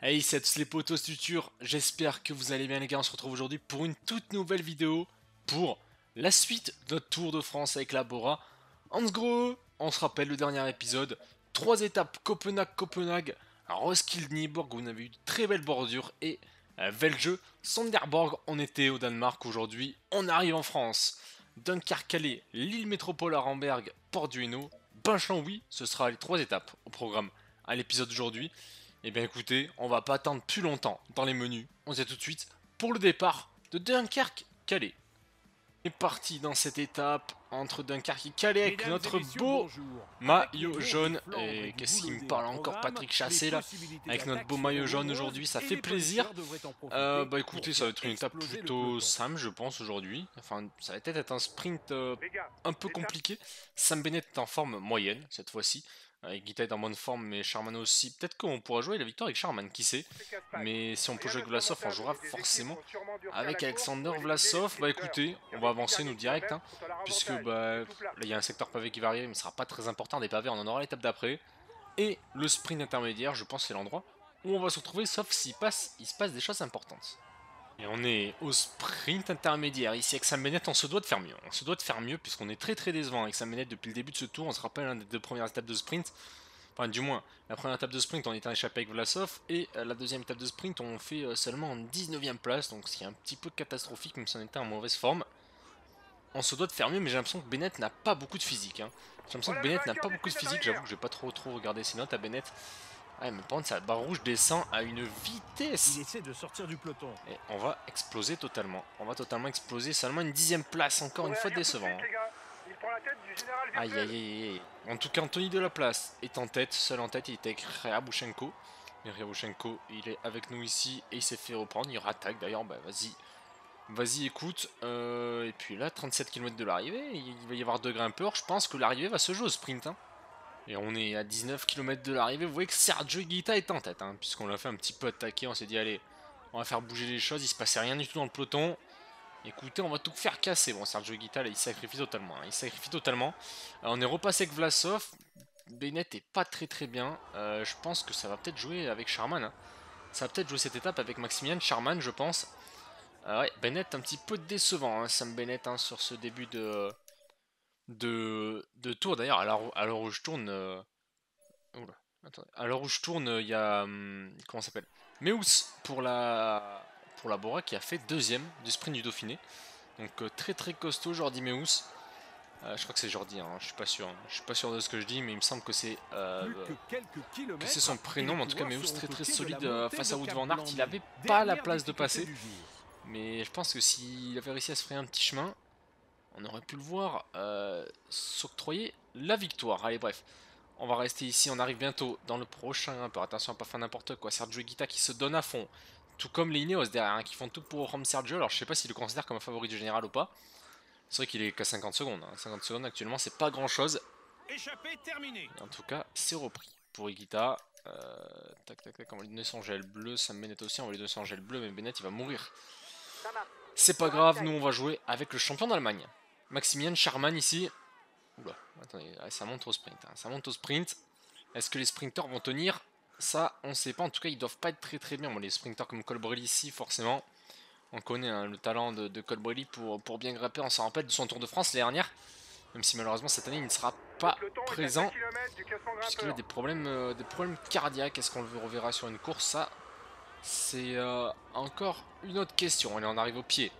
Hey, c'est tous les potos futur, j'espère que vous allez bien les gars, on se retrouve aujourd'hui pour une toute nouvelle vidéo pour la suite de notre Tour de France avec la Bora. En gros, on se rappelle le dernier épisode, trois étapes Copenhague-Copenhague, Roskilde-Niborg où on avait eu de très belles bordures et euh, Velge, Sonderborg, on était au Danemark aujourd'hui, on arrive en France. Dunkerque-Calais, l'île métropole à Port du Hainaut, Binchamp, oui, ce sera les trois étapes au programme à l'épisode d'aujourd'hui. Eh bien écoutez, on va pas attendre plus longtemps dans les menus. On se dit tout de suite pour le départ de Dunkerque-Calais. On est parti dans cette étape entre Dunkerque et Calais avec notre beau maillot jaune. Et qu'est-ce qu'il me parle encore Patrick Chassé là Avec notre beau maillot jaune aujourd'hui, ça fait plaisir. Euh, bah écoutez, ça va être une étape plutôt simple je pense aujourd'hui. Enfin, ça va peut-être être un sprint euh, un peu compliqué. Sam Bennett est en forme moyenne cette fois-ci. Avec Guita est en bonne forme, mais Charman aussi. Peut-être qu'on pourra jouer la victoire avec Charman, qui sait. Mais si on peut jouer avec Vlasov, on jouera forcément avec Alexander Vlasov. Bah écoutez, on va avancer nous direct. Hein, puisque bah, il y a un secteur pavé qui va arriver, mais ce sera pas très important. Des pavés, on en aura l'étape d'après. Et le sprint intermédiaire, je pense c'est l'endroit où on va se retrouver, sauf s'il passe, il se passe des choses importantes. Et on est au sprint intermédiaire. Ici avec Sam Bennett, on se doit de faire mieux. On se doit de faire mieux puisqu'on est très très décevant avec Sam Bennett depuis le début de ce tour. On se rappelle l'une des deux premières étapes de sprint. Enfin du moins, la première étape de sprint on est échappé avec Vlasov et euh, la deuxième étape de sprint on fait euh, seulement en 19ème place. Donc ce qui est un petit peu catastrophique même si on était en mauvaise forme. On se doit de faire mieux mais j'ai l'impression que Bennett n'a pas beaucoup de physique. Hein. J'ai l'impression que Bennett n'a pas beaucoup de physique. J'avoue que j'ai pas trop trop regardé ses notes à Bennett. Ouais, mais par contre, sa barre rouge descend à une vitesse. Il essaie de sortir du peloton. Et on va exploser totalement. On va totalement exploser. Seulement une dixième place, encore une fois décevant. Aïe, aïe, aïe, aïe. En tout cas, Anthony de la place est en tête. Seul en tête, il était avec Ryabushenko. Mais Ryabushenko, il est avec nous ici et il s'est fait reprendre. Il rattaque d'ailleurs. Bah, vas-y. Vas-y, écoute. Euh, et puis là, 37 km de l'arrivée. Il va y avoir deux grimpeurs. Je pense que l'arrivée va se jouer au sprint. Hein. Et on est à 19 km de l'arrivée. Vous voyez que Sergio Guita est en tête, hein, puisqu'on l'a fait un petit peu attaquer. On s'est dit, allez, on va faire bouger les choses. Il se passait rien du tout dans le peloton. Écoutez, on va tout faire casser. Bon, Sergio Guita, là, il sacrifie totalement. Hein. il sacrifie totalement. Euh, on est repassé avec Vlasov. Bennett est pas très très bien. Euh, je pense que ça va peut-être jouer avec Charman. Hein. Ça va peut-être jouer cette étape avec Maximian Charman, je pense. Euh, ouais, Bennett un petit peu décevant, Sam Bennett, sur ce début de de, de tour. D'ailleurs, à l'heure où je tourne. Euh, à l'heure où je tourne, il y a. Hum, comment s'appelle? Meus pour la, pour la Bora qui a fait deuxième du sprint du Dauphiné. Donc euh, très très costaud, Jordi Meus. Euh, je crois que c'est Jordi, hein, je suis pas sûr. Je suis pas sûr de ce que je dis, mais il me semble que c'est que, c'est son prénom. Mais en tout cas, Meus très très solide face à Wood Van Aert. Il avait pas la place de passer. Mais je pense que s'il avait réussi à se frayer un petit chemin, on aurait pu le voir euh, s'octroyer la victoire. Allez, bref. On va rester ici, on arrive bientôt dans le prochain grimpeur. Attention à pas faire n'importe quoi. Sergio Guita qui se donne à fond. Tout comme les Ineos derrière, hein, qui font tout pour Rom Sergio. Alors je sais pas s'il le considère comme un favori du général ou pas. C'est vrai qu'il est qu'à 50 secondes. 50 hein. secondes actuellement, c'est pas grand chose. terminé. En tout cas, c'est repris pour Guita. Euh, tac tac tac, on va lui donner son gel bleu. Ça me Bennett aussi, on va lui donner son gel bleu, mais Bennett il va mourir. C'est pas grave, nous on va jouer avec le champion d'Allemagne. Maximian Charman ici. Oula, attendez, ça monte au sprint. Hein. Ça monte au sprint. Est-ce que les sprinteurs vont tenir? Ça, on ne sait pas. En tout cas, ils doivent pas être très très bien. les sprinteurs comme Colbrelli ici, forcément. On connaît hein, le talent de, de Colbrelli pour, pour bien grimper. On s'en rappelle de son Tour de France l'année dernière. Même si malheureusement cette année il ne sera pas présent. Puisqu'il a des problèmes, euh, des problèmes cardiaques. Est-ce qu'on le reverra sur une course? Ça, c'est euh, encore une autre question. Allez, on arrive au pied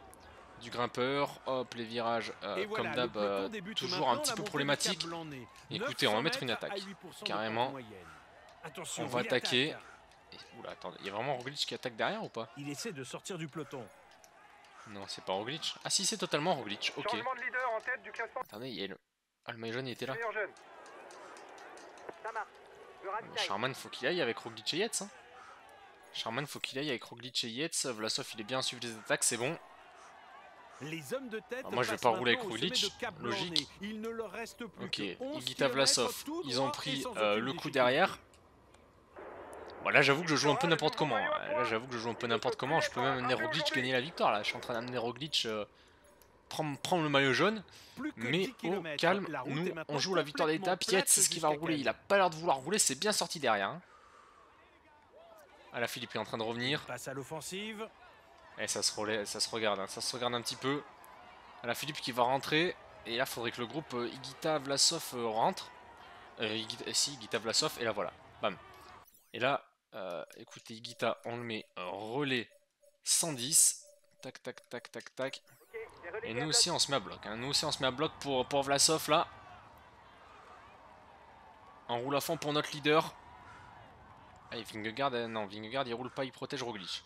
du grimpeur. Hop, les virages, euh, comme d'hab, euh, toujours un petit peu problématique. Écoutez, on va mettre une attaque. Carrément. on va attaquer. oula, attendez, il y a vraiment Roglic qui attaque derrière ou pas? Il essaie de sortir du peloton. Non, c'est pas Roglic. Ah si, c'est totalement Roglic. Ok. Attendez, il y a le... Ah, le maillot jaune, il était là. Charman, faut qu'il aille avec Roglic et Yates. Hein. Charman, faut qu'il aille avec Roglic et Yates. Vlasov, il est bien suivi des attaques, c'est bon. Les hommes de tête moi je vais pas rouler avec Roglic, logique. Il ne leur reste plus ok, Igita Vlasov, ils ont pris euh, le coup derrière. Bon là j'avoue que je joue un peu n'importe comment. Hein. Là j'avoue que je joue un peu n'importe comment. Je peux même amener Roglic gagner la victoire là. Je suis en train d'amener Roglic euh, prendre, prendre, le maillot jaune. Mais au calme, nous on joue la victoire d'étape. Yates c'est ce qui va rouler. Il a pas l'air de vouloir rouler, c'est bien sorti derrière. Hein. Ah, la Philippe est en train de revenir. Passe à l'offensive. Et ça se, ça se regarde, hein, ça se regarde un petit peu. La Philippe qui va rentrer. Et là, faudrait que le groupe euh, Igita Vlasov euh, rentre. Euh, Igita, si, Igita Vlasov. Et là, voilà. Bam. Et là, euh, écoutez, Igita, on le met relais 110. Tac, tac, tac, tac, tac. Et nous aussi, on se met à bloc. hein. Nous aussi, on se met à bloc pour, pour Vlasov, là. On roule à fond pour notre leader. Allez, Vingegaard, euh, non, Vingegaard, il roule pas, il protège Roglic.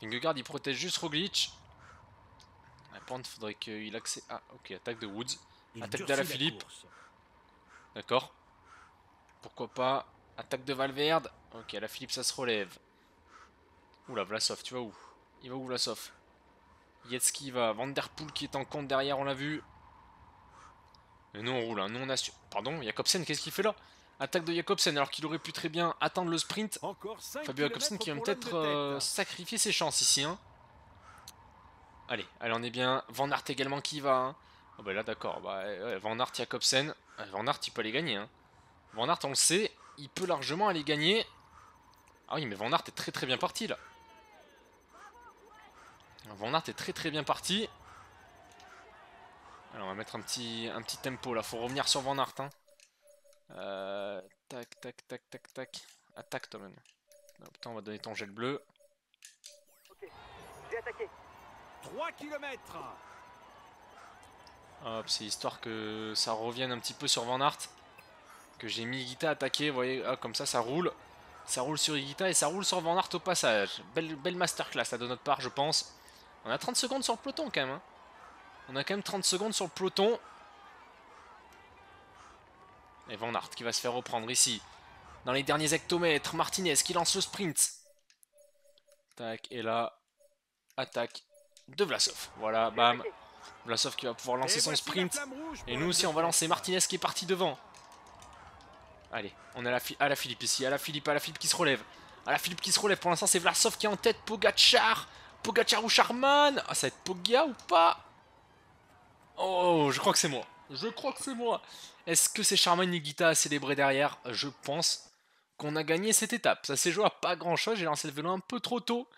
Vingegaard, il protège juste Roglic. Par contre, faudrait qu'il accède... Ah, ok, attaque de Woods. Il Attaque d'Alaphilippe. D'accord. Pourquoi pas. Attaque de Valverde. Ok, la Philippe, ça se relève. Oula, Vlasov, tu vas où? Il va où, Vlasov? Yetski va. Vanderpool qui est en compte derrière, on l'a vu. Et nous, on roule. hein. Nous, on assure. Pardon, Jacobsen, qu'est-ce qu'il fait là? Attaque de Jacobsen, alors qu'il aurait pu très bien attendre le sprint. Encore 5 Fabio Jacobsen qui va peut-être euh, sacrifier ses chances ici. Hein. Allez, allez, on est bien. Van Aert également qui va. hein. Ah bah là, d'accord. Bah, ouais, Van Aert, Jacobsen. Euh, Van Aert, il peut aller gagner. Hein. Van Aert, on le sait, il peut largement aller gagner. Ah oui, mais Van Aert est très très bien parti là. Van Aert est très très bien parti. Alors on va mettre un petit, un petit tempo là, faut revenir sur Van Aert. Hein. Euh, tac, tac, tac, tac, tac. Attaque toi même. Ah, putain, on va donner ton gel bleu. 3 km. Hop, c'est histoire que ça revienne un petit peu sur Van Aert. Que j'ai mis Igita attaquer, vous voyez, ah, comme ça ça roule. Ça roule sur Igita et ça roule sur Van Aert au passage. Belle, belle masterclass là de notre part, je pense. On a 30 secondes sur le peloton quand même. hein. On a quand même 30 secondes sur le peloton. Et Van Aert qui va se faire reprendre ici. Dans les derniers hectomètres, Martinez qui lance le sprint. Tac, et là, attaque de Vlasov. Voilà, bam. Vlasov qui va pouvoir lancer Et son sprint. Et nous aussi, on va lancer Martinez qui est parti devant. Allez, on est à la, à la Philippe ici. À la Philippe, à la Philippe qui se relève. À la Philippe qui se relève. Pour l'instant, c'est Vlasov qui est en tête. Pogachar. Pogachar ou Charman. Ah, ça va être Pogia ou pas? Oh, je crois que c'est moi. Je crois que c'est moi. Est-ce que c'est Charman Nigita à célébrer derrière Je pense qu'on a gagné cette étape. Ça s'est joué à pas grand chose. J'ai lancé le vélo un peu trop tôt.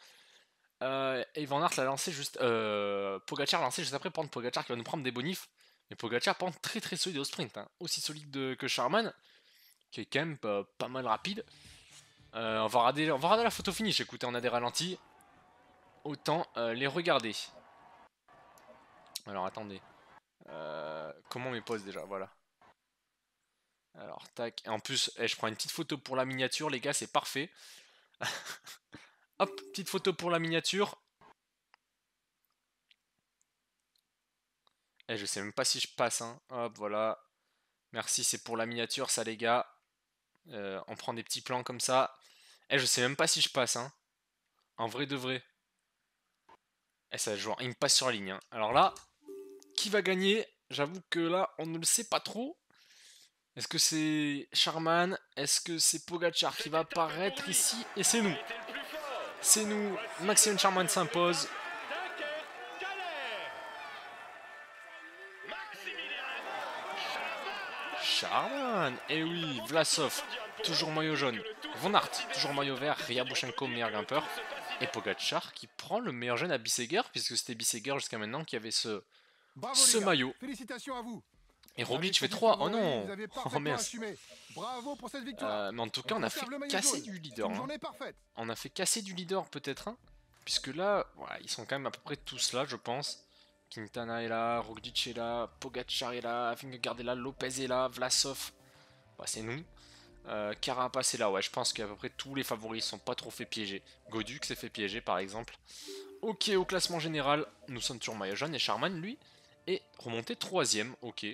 Euh, et Van Aert l'a lancé juste. Euh, Pogacar l'a lancé juste après. Par contre, Pogacar qui va nous prendre des bonifs. Mais Pogacar, par contre, très très solide au sprint. hein. Aussi solide de- que Charman. Qui est quand même pas, pas mal rapide. Euh, on, va regarder, la photo finish. Écoutez, on a des ralentis. Autant euh, les regarder. Alors attendez. Euh, comment on mes pose déjà Voilà. Alors, tac. Et en plus, eh, je prends une petite photo pour la miniature, les gars, c'est parfait. Hop, petite photo pour la miniature. Eh, je sais même pas si je passe. Hein. Hop, voilà. Merci, c'est pour la miniature, ça, les gars. Euh, on prend des petits plans comme ça. Eh, je sais même pas si je passe. Hein. En vrai de vrai. Eh, ça joue. Il me passe sur la ligne. hein. Alors là, qui va gagner J'avoue que là, on ne le sait pas trop. Est-ce que c'est Charman? Est-ce que c'est Pogachar qui va apparaître ici? Et c'est nous. C'est nous. Maxime Charman s'impose. Charman Et oui, Vlasov, toujours maillot jaune. Von Aert, toujours maillot vert. Ryabushenko, meilleur grimpeur. Et Pogachar qui prend le meilleur jeune à Bisseger, puisque c'était Bisseger jusqu'à maintenant qui avait ce, Bravo ce maillot. Félicitations à vous. Et Roglic fait avez 3. choisi Oh non Oh mince. Bravo pour cette victoire. Euh, Mais en tout cas, on a fait casser du leader. Hein. On a fait casser du leader peut-être, hein, puisque là, voilà, ils sont quand même à peu près tous là, je pense. Quintana est là, Roglic est là, Pogacar est là, Vingegaard est là, Lopez est là, Vlasov, bah, c'est nous. Euh, Carapace est là, ouais, je pense qu'à peu près tous les favoris sont pas trop fait piéger. Goduk s'est fait piéger par exemple. Ok, au classement général, nous sommes toujours maillot jaune et Charman, lui, est remonté troisième, ok.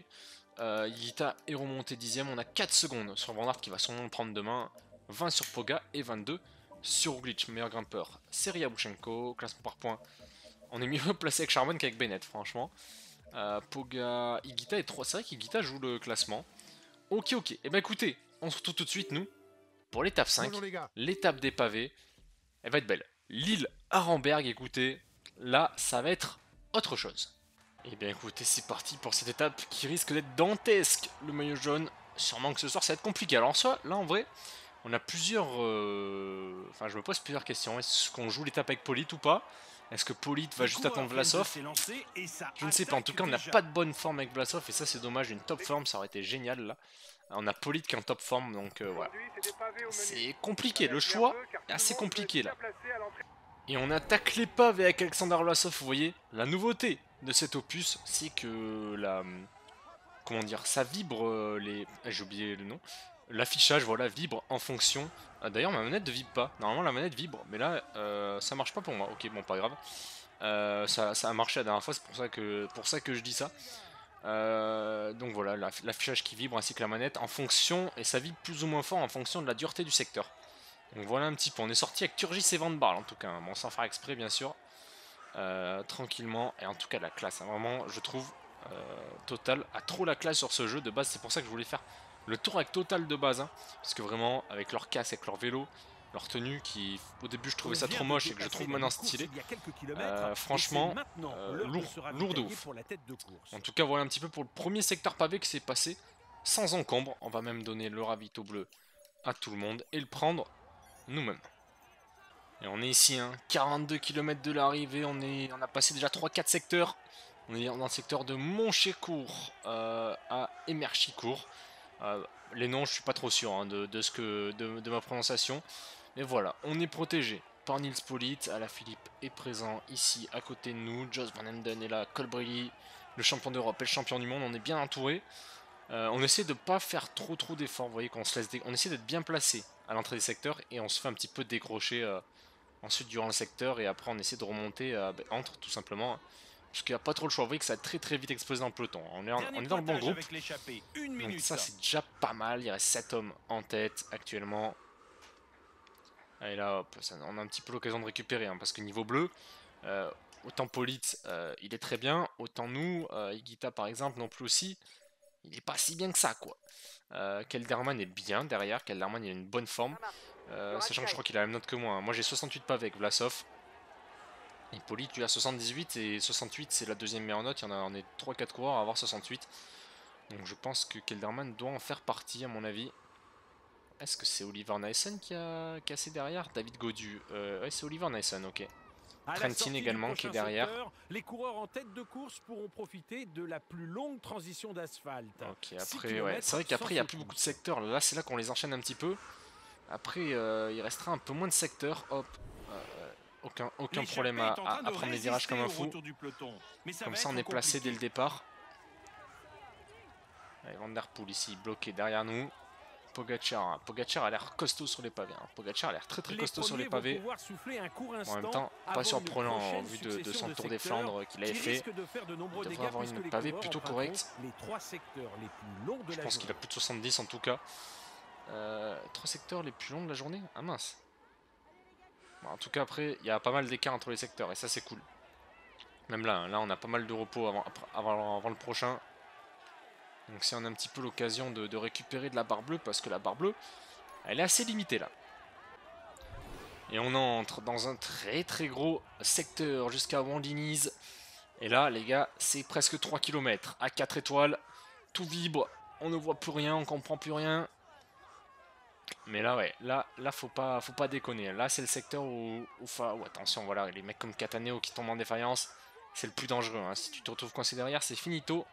Euh, Yita est remonté dixième, on a 4 secondes sur Van Aert qui va sûrement le prendre demain. 20 sur Poga et 22 sur Roglic, meilleur grimpeur. C'est Ryabushenko, classement par points. On est mieux placé avec Charman qu'avec Bennett, franchement. Euh, Poga, Igita est 3. C'est vrai qu'Igita joue le classement. Ok, ok. Et eh ben écoutez, on se retrouve tout de suite, nous, pour l'étape 5. Bonjour les gars. L'étape des pavés. Elle va être belle. Lille Arenberg, écoutez, là, ça va être autre chose. Et bien écoutez, c'est parti pour cette étape qui risque d'être dantesque. Le maillot jaune, sûrement que ce soir, ça va être compliqué. Alors, soit, là, en vrai, on a plusieurs... euh, Enfin, je me pose plusieurs questions. Est-ce qu'on joue l'étape avec Polite ou pas? Est-ce que Polite va juste attendre Vlasov? Je ne sais pas. En tout cas, on n'a pas de bonne forme avec Vlasov et ça, c'est dommage. Une top forme, ça aurait été génial là. On a Polite qui est en top forme, donc euh, voilà. C'est compliqué. Le choix est assez compliqué là. Et on attaque l'épave avec Alexander Vlasov, vous voyez. La nouveauté de cet opus, c'est que la... Comment dire Ça vibre euh, les... ah, J'ai oublié le nom. L'affichage, voilà, vibre en fonction... Ah, D'ailleurs, ma manette ne vibre pas. Normalement, la manette vibre. Mais là, euh, ça marche pas pour moi. Ok, bon, pas grave. Euh, ça, a marché la dernière fois, c'est pour, ça que- pour ça que je dis ça. Euh, donc voilà, la- l'affichage qui vibre ainsi que la manette en fonction, et ça vibre plus ou moins fort en fonction de la dureté du secteur. Donc voilà un petit peu, on est sorti avec Turgis et Van Barl en tout cas, bon sans faire exprès bien sûr, Euh, tranquillement, et en tout cas la classe, hein. vraiment je trouve euh, Total a trop la classe sur ce jeu de base, c'est pour ça que je voulais faire le tour avec Total de base, hein. parce que vraiment avec leur casse, avec leur vélo, leur tenue qui au début je trouvais ça trop moche et que je trouve maintenant stylé. Euh, franchement, euh, lourd, lourd de ouf. En tout cas, voilà un petit peu pour le premier secteur pavé qui s'est passé sans encombre. On va même donner le ravito bleu à tout le monde et le prendre nous-mêmes. Et on est ici, hein, 42 km de l'arrivée, on, on a passé déjà 3-4 secteurs. On est dans le secteur de Montchécourt euh, à Emerchicourt. Euh, les noms, je suis pas trop sûr hein, de, ce que, de, ma prononciation. Mais voilà, on est protégé par Nils Polite. Ala Philippe est présent ici à côté de nous. Joss Van Emden est là, Colbrelli, le champion d'Europe et le champion du monde. On est bien entouré. Euh, on essaie de pas faire trop trop d'efforts. Vous voyez qu'on se laisse, on essaie d'être bien placé à l'entrée des secteurs et on se fait un petit peu décrocher euh, ensuite durant le secteur et après on essaie de remonter euh, ben, entre tout simplement. Parce qu'il n'y a pas trop le choix. Vous voyez que ça a très très vite explosé dans le peloton. On est, en- Dernier on est dans le bon groupe. Une Donc ça c'est déjà pas mal, il reste 7 hommes en tête actuellement. Et là hop, ça- on a un petit peu l'occasion de récupérer, hein, parce que niveau bleu, autant Polite il est très bien, autant nous, Igita par exemple non plus aussi, il est pas si bien que ça quoi. Euh, Kelderman est bien derrière, Kelderman il a une bonne forme, euh, sachant que je crois qu'il a la même note que moi. hein. Moi j'ai 68 pavés avec Vlasov. Et Polite lui a 78 et 68 c'est la deuxième meilleure note, il y en a on est 3-4 coureurs à avoir 68. Donc je pense que Kelderman doit en faire partie à mon avis. Est-ce que c'est Oliver Nyssen qui a cassé derrière? David Godu. Euh, ouais, c'est Oliver Nyssen, ok. Trentin également, qui est derrière. secteur, les coureurs en tête de course pourront profiter de la plus longue transition d'asphalte. Ok, après, ouais. C'est vrai qu'après, il n'y a plus beaucoup de secteurs. Là, c'est là qu'on les enchaîne un petit peu. Après, euh, il restera un peu moins de secteurs. Hop. Euh, aucun aucun problème à, prendre les virages comme un fou. retour du peloton. Mais ça Comme ça, on est placé dès le départ. Allez, Van Der Poel ici, bloqué derrière nous. Pogacar, hein. Pogacar a l'air costaud sur les pavés. hein. Pogacar a l'air très très Les costaud sur les pavés. un En même temps, pas surprenant en vue de, son de tour des Flandres qu'il avait fait. risque de faire de nombreux Il devrait avoir une pavée plutôt correcte. Je pense qu'il a plus de 70 en tout cas. Euh, trois secteurs les plus longs de la journée? Ah mince. Bon, en tout cas après, il y a pas mal d'écart entre les secteurs et ça c'est cool. Même là, hein, là on a pas mal de repos avant, après- avant, avant le prochain. Donc a un petit peu l'occasion de, récupérer de la barre bleue, parce que la barre bleue, elle est assez limitée là. Et on entre dans un très très gros secteur jusqu'à Wandiniz. Et là les gars, c'est presque 3 km à 4 étoiles. Tout vibre, on ne voit plus rien, on comprend plus rien. Mais là, ouais, là, là faut pas, faut pas déconner. Là, c'est le secteur où, fa- attention, voilà, les mecs comme Cataneo qui tombent en défaillance, c'est le plus dangereux. hein. Si tu te retrouves coincé derrière, c'est finito.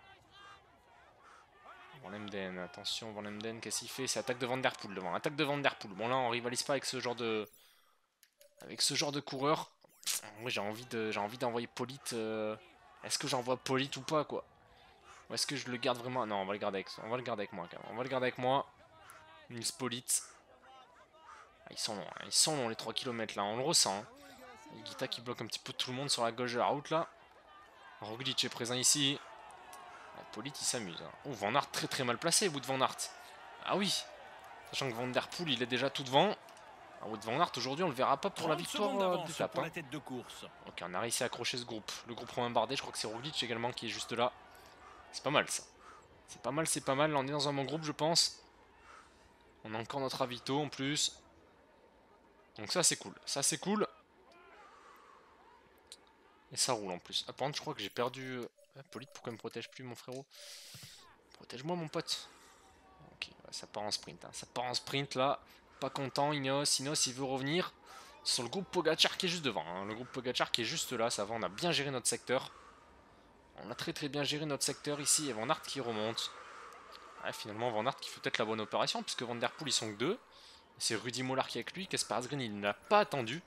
Van Emden, attention, Van Emden, qu'est-ce qu'il fait? C'est attaque de Van Der Poel devant, attaque de Van. Bon là, on rivalise pas avec ce genre de, avec ce genre de coureur. Moi, j'ai envie de, j'ai envie d'envoyer Polite. euh, Est-ce que j'envoie Polite ou pas, quoi? Ou est-ce que je le garde vraiment? Non, on va le garder avec, on va le garder avec moi, quand même. On va le garder avec moi. Nils Polite. Ah, ils sont longs, hein. ils sont longs les 3 km là, on le ressent. hein. Guita qui bloque un petit peu tout le monde sur la gauche de la route là. Roglic est présent ici. Polite il s'amuse. hein. Oh, Van Aert très très mal placé, Wood Van Aert. Ah oui, sachant que Van Der Poel il est déjà tout devant. Ah, Wood Van Aert aujourd'hui on le verra pas pour la 30 victoire euh, d'étape. pour hein. la tête de course. Ok, on a réussi à accrocher ce groupe. Le groupe Romain Bardet, je crois que c'est Roglic également qui est juste là. C'est pas mal ça. C'est pas mal, c'est pas mal. Là, on est dans un bon groupe, je pense. On a encore notre avito en plus. Donc ça, c'est cool. Ça, c'est cool. Et ça roule en plus. Ah, par contre, je crois que j'ai perdu... Polite, pourquoi il me protège plus, mon frérot? Protège-moi, mon pote. Ok, ça part en sprint. hein. Ça part en sprint, là. pas content, Ineos. Ineos, il veut revenir sur le groupe Pogachar qui est juste devant. hein. Le groupe Pogachar qui est juste là, ça va, on a bien géré notre secteur. On a très très bien géré notre secteur ici, et Van Aert qui remonte. Finalement, Van Aert qui fait peut-être la bonne opération, puisque Van Der Poel, ils sont que deux. C'est Rudy Mollard qui est avec lui, Kasper Asgreen, il n'a pas attendu.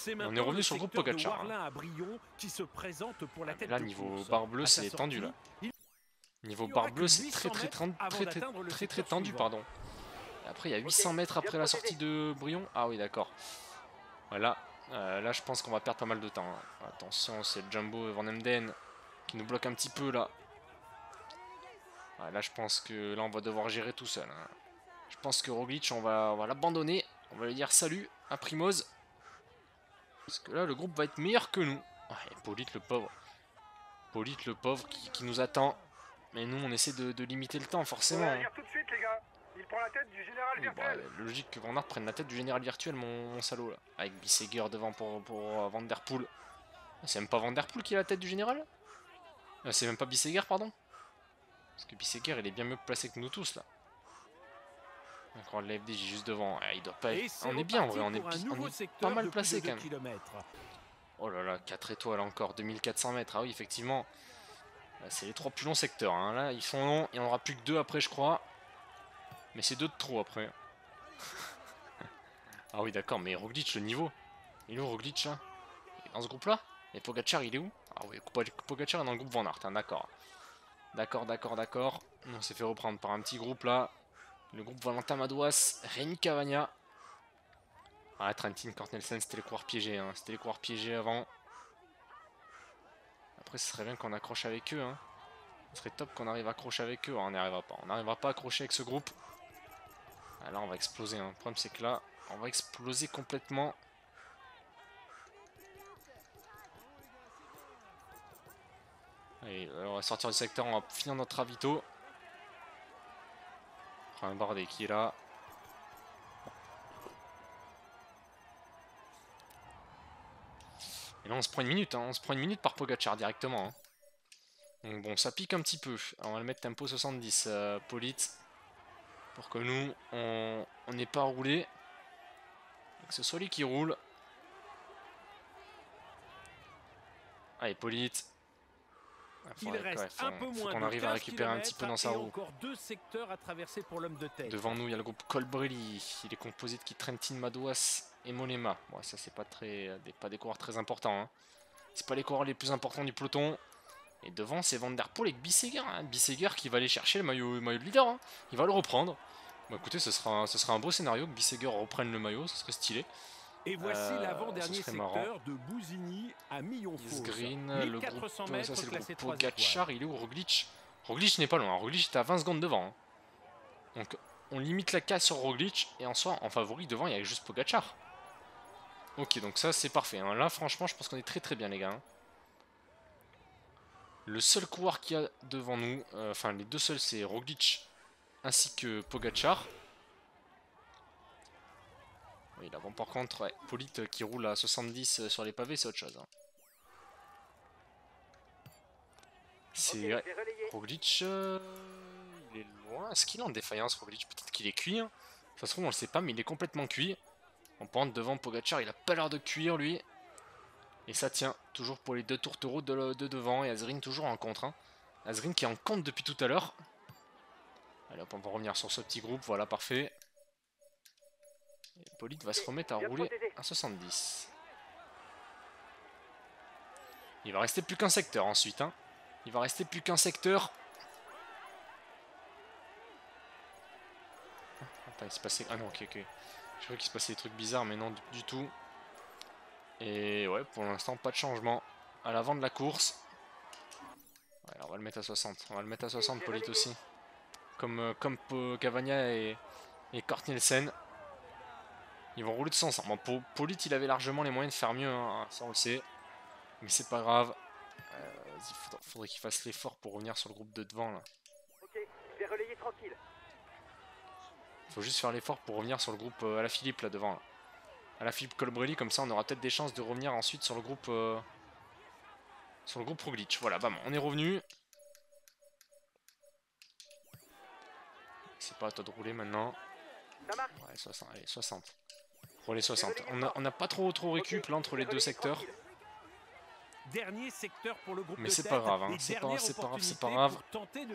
C'est est revenu sur le groupe Pogacar, hein. Warlin à Brion qui se présente pour la Ah, tête là, niveau barre bleue, c'est tendu, là. Niveau barre bleue, c'est 800 très très, très, très, très, très tendu, suivant. pardon. Et après, il y a 800 mètres après la sortie de Brion. Ah oui, d'accord. Voilà. Euh, là, je pense qu'on va perdre pas mal de temps. hein. Attention, c'est Jumbo Van Emden qui nous bloque un petit peu là. Ouais, là, je pense que là, on va devoir gérer tout seul. hein. Je pense que Roglic, on va, on va l'abandonner. On va lui dire salut à Primoz. Parce que là, le groupe va être meilleur que nous. Ouais, Polite, le pauvre. Polite, le pauvre, qui, qui nous attend. Mais nous, on essaie de, de limiter le temps, forcément. hein. tout de suite, les gars. Il prend la tête du général Oui, bah, logique que Van Aert prenne la tête du général virtuel, mon, mon salaud là. Avec Bisseguer devant pour, pour euh, Van Der Poel. C'est même pas Van Der Poel qui a la tête du général? Euh, C'est même pas Bisseguer, pardon? Parce que Bisseguer, il est bien mieux placé que nous tous là. Encore le FDJ juste devant. Ah, il doit pas être... On est bien en vrai, on est, on pas mal placé quand même. Oh là là, 4 étoiles encore, 2400 mètres. Ah oui, effectivement. C'est les trois plus longs secteurs. hein. Là, ils sont longs. Il n'y en aura plus que deux après, je crois. Mais c'est deux de trop après. ah oui, d'accord, mais Roglic, le niveau. Il est où Roglic là? Il est dans ce groupe-là? Et Pogachar, il est où? Ah oui, Pog- Pogachar est dans le groupe Van Aert, hein, d'accord. D'accord, d'accord, d'accord. On s'est fait reprendre par un petit groupe là. Le groupe Valentin Madouas, Rémi Cavagna. Ah, Trentin Cornelsen, c'était les coureurs piégés. Hein. C'était les coureurs piégés avant. Après, ce serait bien qu'on accroche avec eux. Hein. Ce serait top qu'on arrive à accrocher avec eux. On n'y arrivera pas. On n'arrivera pas à accrocher avec ce groupe. Ah, là, on va exploser. hein. Le problème, c'est que là, on va exploser complètement. Allez, on va sortir du secteur. On va finir notre ravito. Prend un bardé qui est là. Et là, on se prend une minute, hein. on se prend une minute par Pogachar directement. hein. Donc bon, ça pique un petit peu. Alors, on va le mettre tempo 70, euh, Polite. Pour que nous, on n'ait pas. Et que ce soit lui qui roule. Allez, Polite. Il reste un peu moins arrive à 15 récupérer un petit peu dans sa roue. et encore deux secteurs à traverser pour l'homme de tête. Devant nous, il y a le groupe Colbrelli. Il est composé de qui Trentin Madouas et Monema. Bon, ça, c'est pas très, des, pas des coureurs très importants. Hein. C'est pas les coureurs les plus importants du peloton. Et devant, c'est Van Der Poel avec Bisseguer. Hein. Bisseguer qui va aller chercher le maillot, le maillot de leader. hein. Il va le reprendre. Bah écoutez, ce sera, un- ce sera un beau scénario que Bisseguer reprenne le maillot. Ce serait stylé. Et voici Euh, l'avant-dernier secteur marrant. de Bousigny à millon Green, le groupe, 1400 ça mètres c'est le groupe 3 Pogacar, il est où Roglic? Roglic n'est pas loin. Roglic est à 20 secondes devant. hein. Donc on limite la casse sur Roglic et en soi en favori devant il y a juste Pogacar. Ok donc ça c'est parfait, hein. là franchement je pense qu'on est très très bien les gars. hein. Le seul coureur qu'il y a devant nous, euh, enfin les deux seuls c'est Roglic ainsi que Pogacar. Oui là bon par contre ouais, Polite qui roule à 70 euh, sur les pavés c'est autre chose. hein. C'est Roglic, euh, il est loin. Est-ce qu'il est en défaillance Roglic? Peut-être qu'il est cuit. hein. Ça se trouve on le sait pas mais il est complètement cuit. On pointe devant Pogachar, il a pas l'air de cuire lui. Et ça tient toujours pour les deux tourtereaux de, le- de devant et Azrin toujours en contre. hein. Azrin qui est en compte depuis tout à l'heure. Allez hop on va revenir sur ce petit groupe, voilà parfait. Et Polite va se remettre à rouler à 70. Il va rester plus qu'un secteur ensuite. Hein. Il va rester plus qu'un secteur. Attends, il se passait... Ah non, ok, ok. Je croyais qu'il se passait des trucs bizarres, mais non, du, tout. Et ouais, pour l'instant, pas de changement. À l'avant de la course. Ouais, alors on va le mettre à 60. On va le mettre à 60, Polite aussi. Comme, euh, comme Po- Cavagna et, et Kort Nielsen. Ils vont rouler tous ensemble. Bon, Po- Polite, il avait largement les moyens de faire mieux, hein, ça on le sait. Mais c'est pas grave. Euh, il faudra- faudrait qu'il fasse l'effort pour revenir sur le groupe de devant là. Ok, je vais relayer tranquille. Faut juste faire l'effort pour revenir sur le groupe euh, à la Philippe là devant. Là. À la Philippe Colbrelli, comme ça on aura peut-être des chances de revenir ensuite sur le groupe euh, sur le groupe Roglic. Voilà, bam, on est revenu. C'est pas à toi de rouler maintenant. Ouais, 60, allez, 60. Pour les 60. On a, on a pas trop trop récup là entre les deux secteurs. Dernier secteur pour le groupe Mais c'est pas grave, hein, c'est pas- grave, c'est pas grave.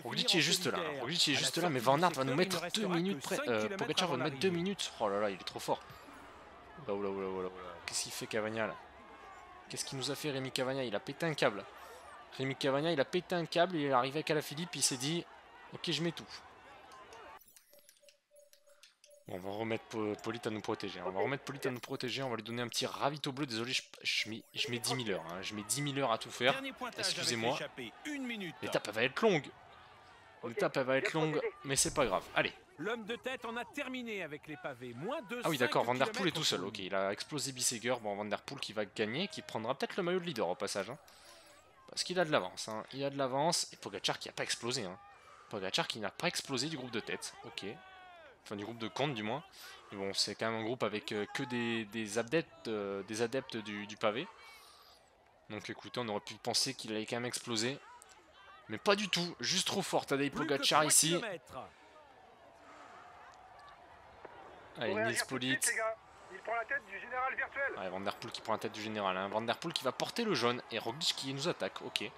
Roglic est juste là. Roglic est À juste là, mais Van Aert va nous mettre ne 2 restera minutes près. Euh, Pogacar va nous mettre 2 l'arrivée. minutes. Oh là là, il est trop fort. Oula, oula, oula, oula. Qu'est-ce qu'il fait Cavagna là? Qu'est-ce qu'il nous a fait Rémi Cavagna Il a pété un câble. Rémi Cavagna, il a pété un câble, il est arrivé à Calaphilippe, il s'est dit Ok, je mets tout. Bon, on va remettre Po- Polite à nous protéger. hein. On va remettre Polite à nous protéger. On va lui donner un petit ravito bleu. Désolé, je, je mets, je mets 10 000 heures. hein. Je mets 10 000 heures à tout faire. Excusez-moi. L'étape, elle va être longue. L'étape, elle va être longue, mais c'est pas grave. Allez. L'homme de tête en a terminé avec les pavés. Moins de Ah oui, 5 d'accord, Van Der Poel est tout seul. Ok, il a explosé Bisseger. Bon, Van Der Poel qui va gagner, qui prendra peut-être le maillot de leader au passage. hein. Parce qu'il a de l'avance. hein. Il a de l'avance. Et Pogacar qui n'a pas explosé. Hein. Pogacar qui n'a pas explosé du groupe de tête. Ok. Enfin, du groupe de compte, du moins. Mais bon, c'est quand même un groupe avec euh, que des, des adeptes, euh, des adeptes du, du pavé. Donc écoutez, on aurait pu penser qu'il allait quand même exploser. Mais pas du tout. Juste trop fort. Tadej Pogacar ici. kilomètres. Allez, tout de suite. Il prend la tête du général virtuel. Ouais, Van Der Poel qui prend la tête du général. Hein. Van Der Poel qui va porter le jaune. Et Roglic qui nous attaque. Ok.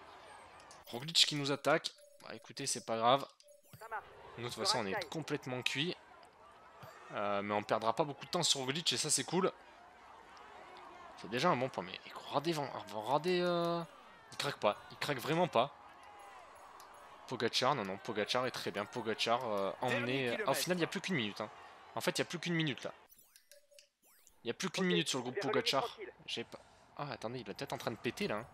Roglic qui nous attaque. Bah écoutez, c'est pas grave. Nous, de toute façon, on est complètement cuit. Euh, mais on perdra pas beaucoup de temps sur Roglic et ça, c'est cool. C'est déjà un bon point. Mais regardez, Van, regardez euh, il craque pas. Il craque vraiment pas. Pogachar, non, non, Pogachar est très bien. Pogachar euh, emmené. Ah, au final, il n'y a plus qu'une minute. hein. En fait, il n'y a plus qu'une minute là. Il n'y a plus qu'une minute sur le groupe Pogachar. J'ai pas. Ah, attendez, il est peut-être en train de péter là. hein.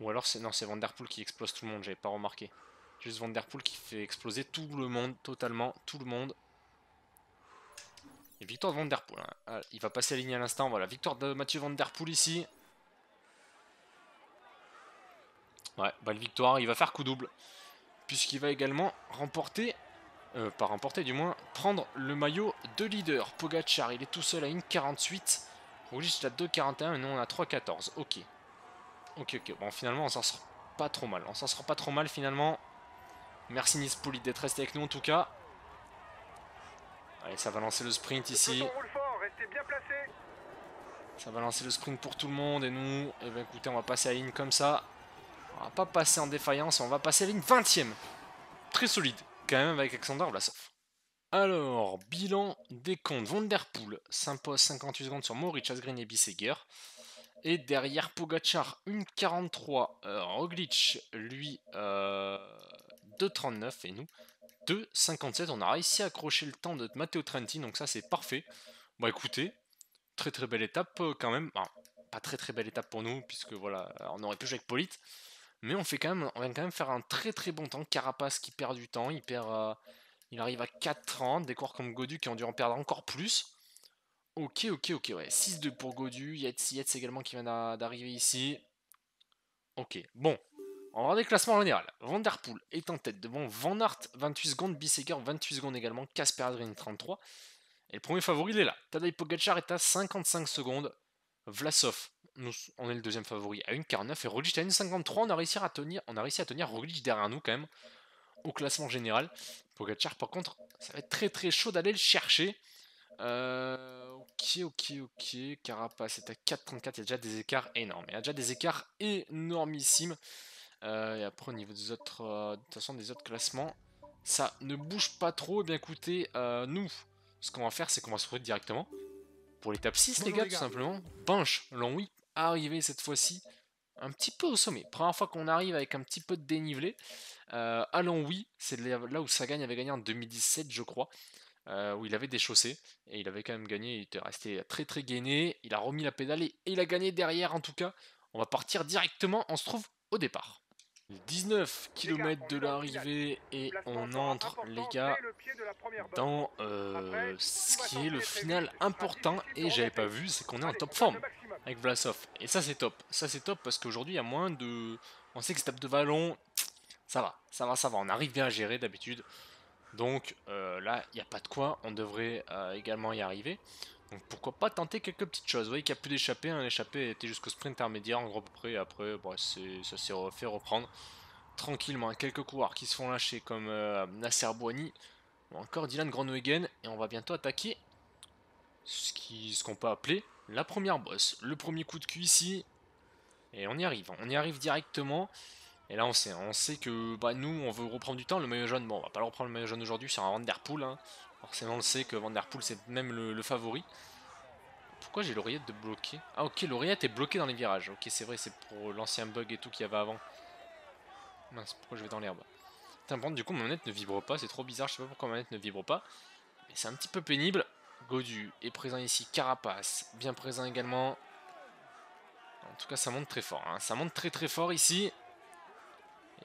Ou alors c'est non, c'est Vanderpool qui explose tout le monde. J'avais pas remarqué. Juste Vanderpool qui fait exploser tout le monde, totalement, tout le monde. Victoire de Vanderpool. hein. Ah, il va passer la ligne à l'instant. Voilà, victoire de Mathieu Vanderpool ici. Ouais, belle victoire. Il va faire coup double. Puisqu'il va également remporter, euh, pas remporter du moins, prendre le maillot de leader. Pogachar, il est tout seul à 1,48. Roglic il a 2,41 et nous on a 3,14. Ok. Ok, ok. Bon, finalement, on s'en sort pas trop mal. On s'en sort pas trop mal finalement. Merci Nispoli d'être resté avec nous en tout cas. Allez, ça va lancer le sprint ici. bien. Ça va lancer le sprint pour tout le monde et nous, eh ben écoutez, on va passer à la ligne comme ça. On va pas passer en défaillance, on va passer à la ligne 20ème. Très solide, quand même, avec Alexander Vlasov. Alors, bilan des comptes. Van Der Poel s'impose 58 secondes sur Maurice Asgreen et Bisseguer. Et derrière Pogachar, 1,43. Euh, Roglic, lui, euh, 2,39. Et nous, 2,57. On a réussi à accrocher le temps de Matteo Trenti, donc ça c'est parfait. Bon écoutez, très très belle étape euh, quand même. Pas très très belle étape pour nous, puisque voilà, on aurait pu jouer avec Polite. Mais on fait quand même, on va quand même faire un très très bon temps. Carapace qui perd du temps, il perd, euh, il arrive à 4,30. Des coureurs comme Godu qui ont dû en perdre encore plus. Ok, ok, ok, ouais. 6-2 pour Godu. Yates, Yates également qui vient d'a- d'arriver ici. Ok, bon. On va voir des classements en général. Van Der Poel est en tête devant Van Aert 28 secondes, Bisseker 28 secondes également, Casper Adrien 33. Et le premier favori il est là. Tadej Pogacar est à 55 secondes. Vlasov, on est le deuxième favori à 1,49 et Roglic à 1,53. On a réussi à tenir, on a réussi à tenir Roglic derrière nous quand même au classement général. Pogacar par contre, ça va être très très chaud d'aller le chercher. Euh, ok, ok, ok. Carapace est à 4,34. Il y a déjà des écarts énormes. Il y a déjà des écarts énormissimes. Euh, et après, au niveau des autres, euh, de toute façon, des autres classements, ça ne bouge pas trop. Eh bien écoutez, euh, nous, ce qu'on va faire, c'est qu'on va se retrouver directement pour l'étape 6, les gars, les tout simplement. Bench, Longwy, arrivé cette fois-ci un petit peu au sommet. Première fois qu'on arrive avec un petit peu de dénivelé. Euh, à Longwy, c'est là où Sagan avait gagné en 2017, je crois. euh, où il avait des chaussées et il avait quand même gagné, il était resté très très gainé, il a remis la pédale et il a gagné derrière en tout cas. On va partir directement, on se trouve au départ. 19 km de l'arrivée et on entre les gars dans euh, ce qui est le final important et j'avais pas vu, c'est qu'on est en top forme avec Vlasov. Et ça c'est top, ça c'est top parce qu'aujourd'hui il y a moins de... On sait que cette tape de vallon, ça va, ça va, ça va, on arrive bien à gérer d'habitude. Donc euh, là, il n'y a pas de quoi, on devrait euh, également y arriver. Donc pourquoi pas tenter quelques petites choses. Vous voyez qu'il n'y a plus d'échappée, hein. l'échappée était jusqu'au sprint intermédiaire en gros près. Après, ça s'est fait reprendre tranquillement. Quelques coureurs qui se font lâcher comme euh, Nasser Boigny. encore Dylan Groenewegen et on va bientôt attaquer ce qu'on peut appeler la première bosse. Le premier coup de cul ici. Et on y arrive. On y arrive directement. Et là on sait, on sait que bah, nous on veut reprendre du temps. Le maillot jaune, bon on va pas le reprendre le maillot jaune aujourd'hui sur un Vanderpool. Hein. Forcément on le sait que Vanderpool c'est même le, favori. Pourquoi j'ai l'oreillette de bloquer? Ah ok l'oreillette est bloquée dans les virages. Ok c'est vrai c'est pour l'ancien bug et tout qu'il y avait avant. Mince pourquoi je vais dans l'herbe? Du coup, ma manette ne vibre pas. C'est trop bizarre. Je sais pas pourquoi ma manette ne vibre pas. Mais c'est un petit peu pénible. Godu est présent ici. Carapace, bien présent également. En tout cas, ça monte très fort. Hein. Ça monte très très fort ici.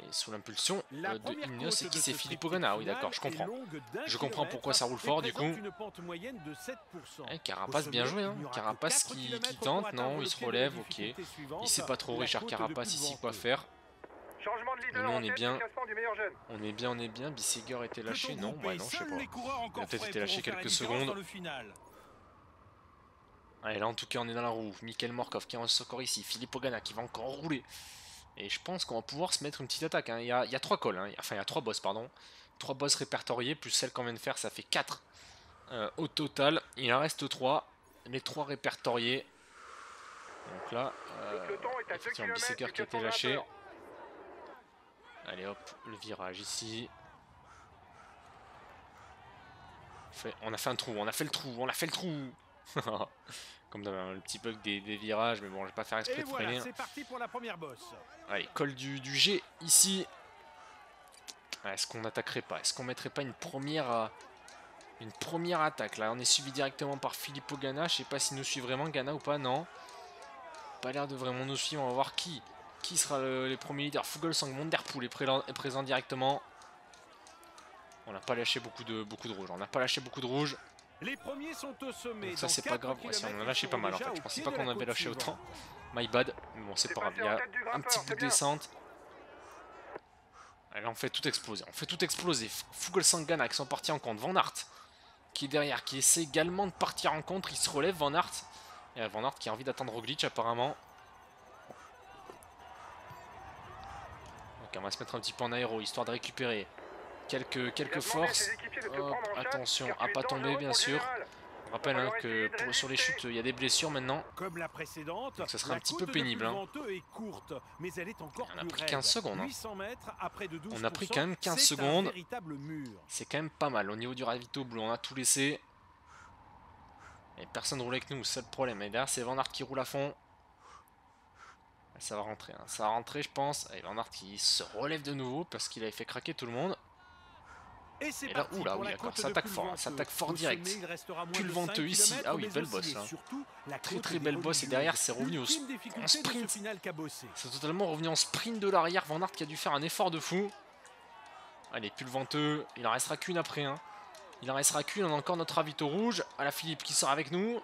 Et sous l'impulsion euh, de Ineos, c'est qui c'est Philippe Ogana. Oui, d'accord, je comprends. Je comprends pourquoi ça roule fort du coup. Carapace, bien joué. Hein. Carapace qui, qui tente. Non, il se relève. Ok. Il sait pas trop, Richard Carapace, ici quoi faire. Changement de leader non, on est bien. On est bien, on est bien. Bissiger était lâché Non, ouais, non, je sais pas. Il a peut-être été lâché quelques secondes. Allez, là en tout cas, on est dans la roue. Michael Morkov qui est encore ici. Philippe Ogana qui va encore rouler. Et je pense qu'on va pouvoir se mettre une petite attaque. Hein. Il, y a, il, y a, trois calls, hein. enfin il y a trois boss, pardon. Trois boss répertoriés, plus celle qu'on vient de faire, ça fait 4 euh, au total. Il en reste 3. Les trois répertoriés. Donc là, euh, effectivement, Bissiger qui a été lâché. Allez hop, le virage ici. On a fait un trou, on a fait le trou, on a fait le trou Comme dans le petit bug des, virages, mais bon, je vais pas faire exprès de freiner. c'est parti pour la première bosse. Allez, col du, G ici. Est-ce qu'on attaquerait pas? Est-ce qu'on mettrait pas une première euh, une première attaque? Là, on est suivi directement par Filippo Gana. Je sais pas s'il nous suit vraiment, Gana ou pas, non. Pas l'air de vraiment nous suivre, on va voir qui. Qui sera le, les premiers leaders Fugelsang, Monderpool est, est présent directement. On n'a pas lâché beaucoup de, beaucoup de rouge. On n'a pas lâché beaucoup de rouge. Les premiers sont au sommet. ça c'est pas grave. on a lâché pas mal en fait. Je pensais pas qu'on avait lâché autant. My bad. Mais bon c'est pas grave. Il y a un petit peu de descente. Allez, on fait tout exploser. On fait tout exploser. Fugelsang Gana qui sont partis en compte. Van Aert qui est derrière, qui essaie également de partir en contre. Il se relève Van Aert. Et Van Aert qui a envie d'attendre Roglic apparemment. on va se mettre un petit peu en aéro, histoire de récupérer quelques, quelques forces. attention à pas tomber, bien sûr. On rappelle hein, que sur les chutes, il y a des blessures maintenant. Comme la précédente, Donc ça sera un petit peu pénible. Hein. on a pris 15 secondes. Hein. on a pris quand même 15 secondes. C'est quand même pas mal. Au niveau du ravito bleu, on a tout laissé. Et personne roule avec nous, c'est le problème. Et derrière, c'est Van Aert qui roule à fond. Ça va rentrer, hein. ça va rentrer je pense. Et Van Aert qui se relève de nouveau parce qu'il avait fait craquer tout le monde. Et, là, oula, oui, d'accord, ça attaque fort, ça attaque fort direct. venteux ici, ah oui, belle boss. Hein. Très très belle boss, et derrière c'est revenu au en sprint. C'est totalement revenu en sprint de l'arrière. Van Aert qui a dû faire un effort de fou. Allez, venteux, il en restera qu'une après. Hein. Il en restera qu'une, on a encore notre ravito rouge. À la Philippe qui sort avec nous.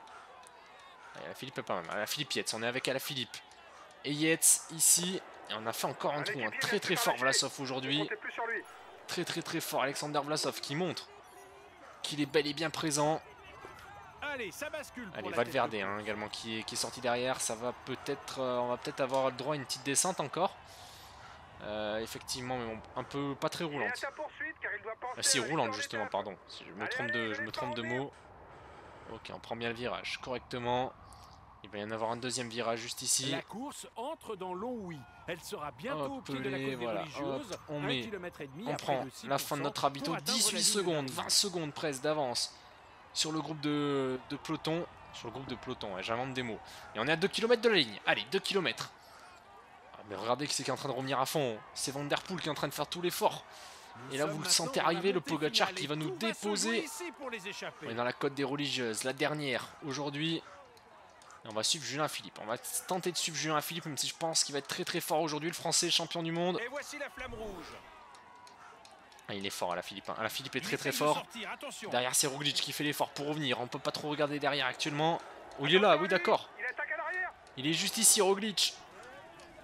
Allez, la Philippe est pas mal. À la Philippe Yates, on est avec à la Philippe et Yates ici. Et on a fait encore un trou, un très très fort Vlasov aujourd'hui. Très très très fort Alexander Vlasov qui montre qu'il est bel et bien présent. Allez, ça bascule Allez, Valverde hein, également qui est, qui est sorti derrière. Ça va peut-être, euh, on va peut-être avoir le droit à une petite descente encore. Euh, effectivement, mais un peu pas très roulante. Ah, si roulante justement, pardon. je me trompe de, je me trompe de mots. Ok, on prend bien le virage correctement. Il va y en avoir un deuxième virage juste ici. La course entre dans Longwy. Elle sera bientôt au pied de la côte voilà, religieuse. on met, on prend la fin de notre habito. 18 secondes, 20 secondes presque d'avance sur le groupe de, peloton. Sur le groupe de peloton, j'invente des mots. Et on est à 2 km de la ligne. Allez, 2 km. Ah, mais regardez qui c'est qui est en train de revenir à fond. C'est Van Der Poel qui est en train de faire tout l'effort. Et là, vous le sentez arriver, le Pogachar qui va nous déposer. On est dans la côte des religieuses, la dernière aujourd'hui on va suivre Julien Philippe. On va tenter de suivre Julien Philippe, même si je pense qu'il va être très très fort aujourd'hui, le français champion du monde. Et voici la flamme rouge. Ah, il est fort à la Philippe. Hein. La Philippe est très très fort. Derrière c'est Roglic qui fait l'effort pour revenir. On peut pas trop regarder derrière actuellement. Oh il est là, oui d'accord. Il est juste ici Roglic.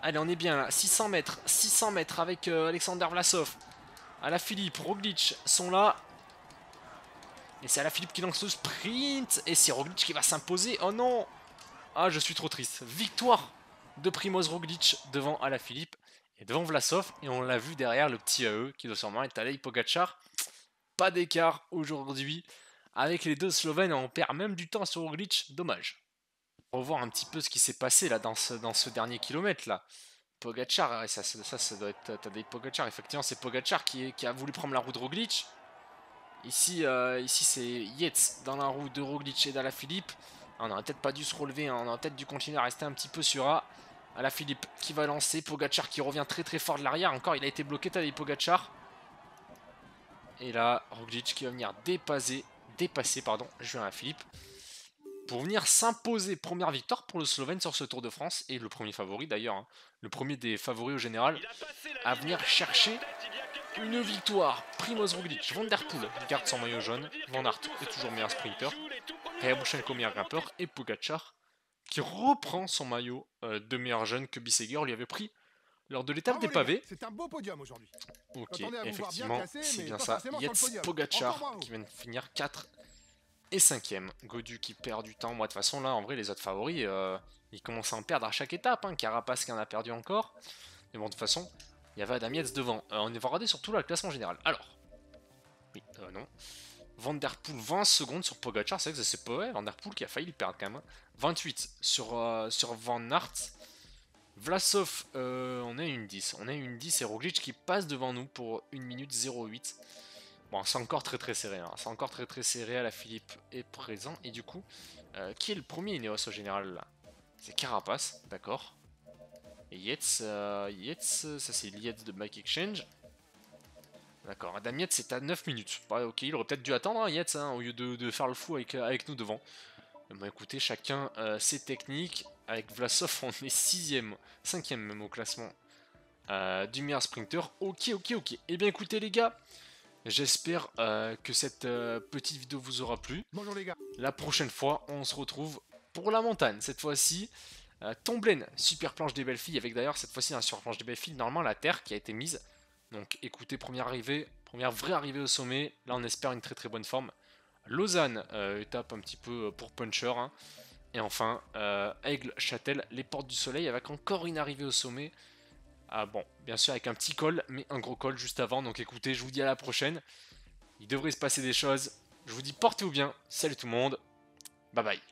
Allez on est bien là. 600 mètres. 600 mètres avec euh, Alexander Vlasov. À la Philippe, Roglic sont là. Et c'est à la Philippe qui lance le sprint. Et c'est Roglic qui va s'imposer. Oh non ah, je suis trop triste. Victoire de Primoz Roglic devant Alaphilippe et devant Vlasov. Et on l'a vu derrière le petit AE qui doit sûrement être Alei Pogacar. pas d'écart aujourd'hui. Avec les deux Slovènes, on perd même du temps sur Roglic, dommage. Revoir un petit peu ce qui s'est passé là dans ce, dans ce dernier kilomètre là. Pogacar, ça, ça, ça, doit être Tadej Pogacar, effectivement c'est Pogacar qui, a voulu prendre la roue de Roglic. Ici, euh, ici c'est Yates dans la roue de Roglic et Philippe. On n'aurait peut-être pas dû se relever, hein. on aurait peut-être dû continuer à rester un petit peu sur A. Philippe qui va lancer, Pogachar qui revient très très fort de l'arrière. Encore, il a été bloqué, Tadej Pogachar. Et là, Roglic qui va venir dépasser, dépasser pardon, Julien Philippe pour venir s'imposer. Première victoire pour le Slovène sur ce Tour de France et le premier favori d'ailleurs, hein. le premier des favoris au général, à venir chercher une victoire. Primoz Roglic, Van Der Poel garde son maillot jaune, Van Aert est toujours meilleur sprinter, Ryabushenko meilleur grimpeur et Pogacar qui reprend son maillot euh, de meilleur jeune que Bisseguer lui avait pris lors de l'étape des pavés. C'est un beau podium aujourd'hui. Ok, effectivement, c'est bien ça. Yates Pogacar qui vient de finir 4 et 5ème. Godu qui perd du temps. Moi, de toute façon, là, en vrai, les autres favoris, euh, ils commencent à en perdre à chaque étape. Hein. Carapace qui en a perdu encore. Mais bon, de toute façon, il y avait Adam Yates devant. Euh, on va regarder surtout la classement général. Alors, oui, non. Vanderpool 20 secondes sur Pogacar, c'est vrai que c'est pas vrai. Vanderpool qui a failli le perdre quand même. 28 hein. sur, sur Van Aert. Vlasov, euh, on a une 10. On a une 10 et Roglic qui passe devant nous pour 1 minute 08. Bon, c'est encore très très serré. Hein. C'est encore très très serré. La Philippe est présent. Et du coup, euh, qui est le premier Ineos au général là? C'est Carapace, d'accord. Et Yates, euh, ça c'est Yates de Bike Exchange. D'accord, Adam Yates c'est à 9 minutes. Bah, ok, il aurait peut-être dû attendre hein, Yates, hein, au lieu de, faire le fou avec, avec nous devant. Bon écoutez, chacun ses techniques. Avec Vlasov, on est 6ème, 5ème même au classement euh, du meilleur sprinter. Ok, ok, ok. Eh bien écoutez les gars, j'espère euh, que cette euh, petite vidéo vous aura plu. Bonjour les gars. La prochaine fois, on se retrouve pour la montagne. Cette fois-ci, Tomblaine, super planche des belles filles. Avec d'ailleurs cette fois-ci un sur planche des belles filles, normalement la terre qui a été mise. Donc écoutez, première arrivée, première vraie arrivée au sommet. Là on espère une très très bonne forme. Lausanne, étape un petit peu pour puncher. Hein. Et enfin, euh, Aigle, Châtel, les portes du soleil avec encore une arrivée au sommet. Ah bon, bien sûr avec un petit col, mais un gros col juste avant. Donc écoutez, je vous dis à la prochaine. Il devrait se passer des choses. Je vous dis portez-vous bien. Salut tout le monde. Bye bye.